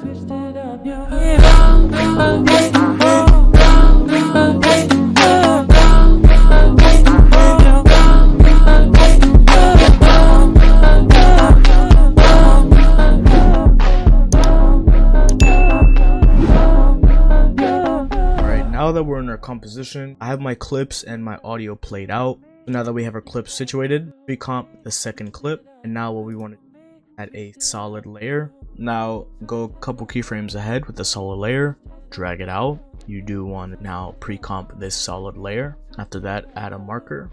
Now that we're in our composition, I have my clips and my audio played out. Now that we have our clips situated, we comp the second clip, and now what we want to add a solid layer. Now go a couple keyframes ahead with the solid layer, drag it out. You do want to now pre-comp this solid layer. After that, add a marker.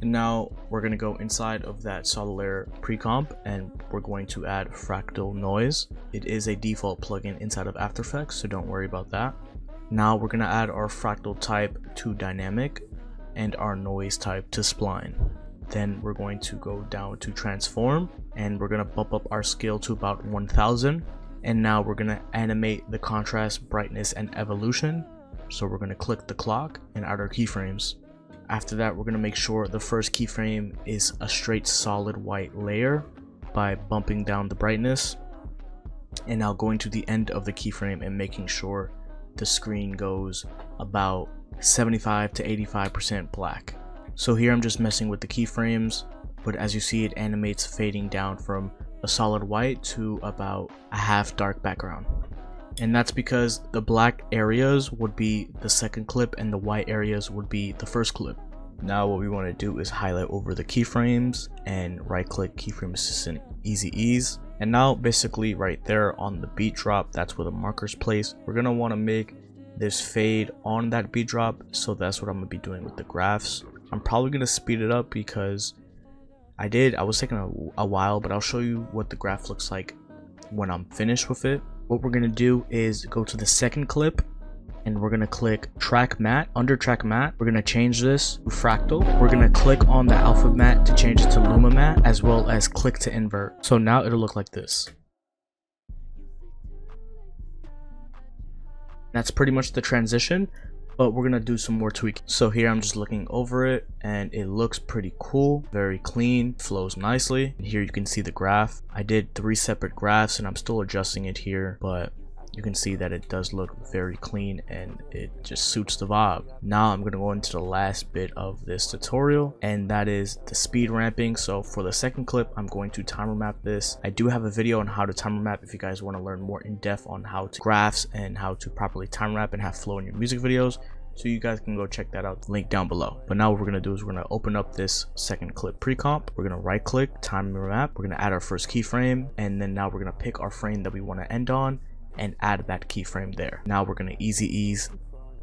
And now we're going to go inside of that solid layer pre-comp and we're going to add fractal noise. It is a default plugin inside of After Effects, so don't worry about that. Now we're going to add our fractal type to dynamic and our noise type to spline. Then we're going to go down to transform and we're going to bump up our scale to about 1000 and now we're going to animate the contrast, brightness, and evolution. So we're going to click the clock and add our keyframes. After that, we're going to make sure the first keyframe is a straight solid white layer by bumping down the brightness. And now going to the end of the keyframe and making sure the screen goes about 75 to 85% black. So here I'm just messing with the keyframes, but as you see it animates fading down from a solid white to about a half dark background. And that's because the black areas would be the second clip and the white areas would be the first clip. Now what we want to do is highlight over the keyframes and right click keyframe assistant easy ease. And now basically right there on the beat drop, that's where the marker's placed. We're going to want to make this fade on that beat drop. So that's what I'm going to be doing with the graphs. I'm probably going to speed it up because I did, I was taking a, a while, but I'll show you what the graph looks like when I'm finished with it. What we're going to do is go to the second clip and we're going to click track matte. Under track matte, we're going to change this to fractal. We're going to click on the alpha matte to change it to luma matte as well as click to invert. So now it'll look like this. That's pretty much the transition but we're gonna do some more tweaking. So here i'm just looking over it and it looks pretty cool very clean flows nicely. Here you can see the graph. I did three separate graphs and i'm still adjusting it here but you can see that it does look very clean and it just suits the vibe. Now I'm going to go into the last bit of this tutorial and that is the speed ramping. So for the second clip, I'm going to time remap this. I do have a video on how to time remap if you guys want to learn more in depth on how to graphs and how to properly time remap and have flow in your music videos so you guys can go check that out link down below but now what we're gonna do is we're gonna open up this second clip pre-comp we're gonna right click time remap we're gonna add our first keyframe and then now we're gonna pick our frame that we want to end on and add that keyframe there. Now we're going to easy ease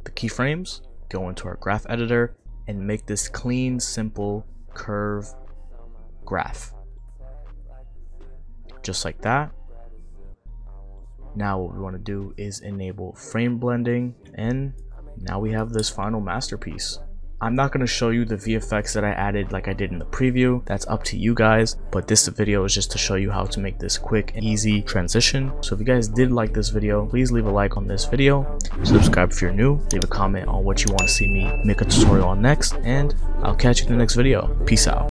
the keyframes, go into our graph editor, and make this clean, simple curve graph. Just like that. Now what we want to do is enable frame blending and now we have this final masterpiece. I'm not going to show you the VFX that I added like I did in the preview. That's up to you guys. But this video is just to show you how to make this quick and easy transition. So if you guys did like this video, please leave a like on this video. Subscribe if you're new. Leave a comment on what you want to see me make a tutorial on next. And I'll catch you in the next video. Peace out.